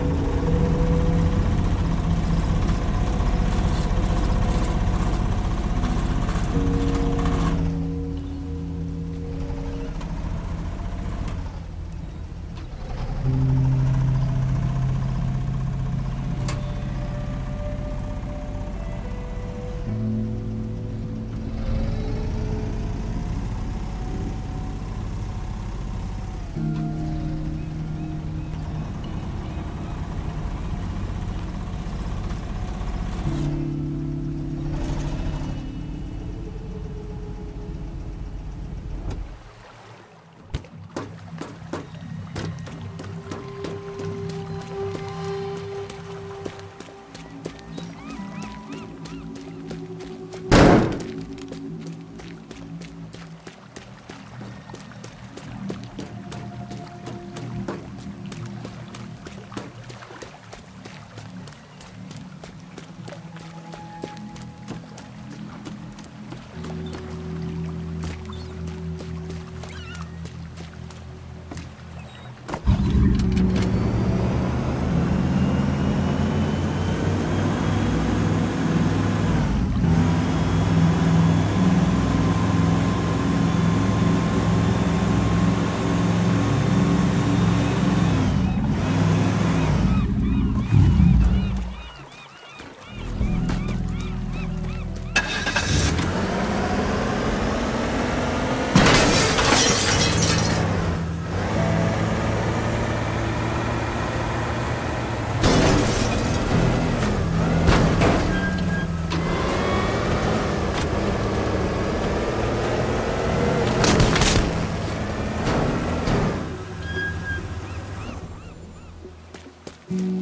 you Mm-hmm.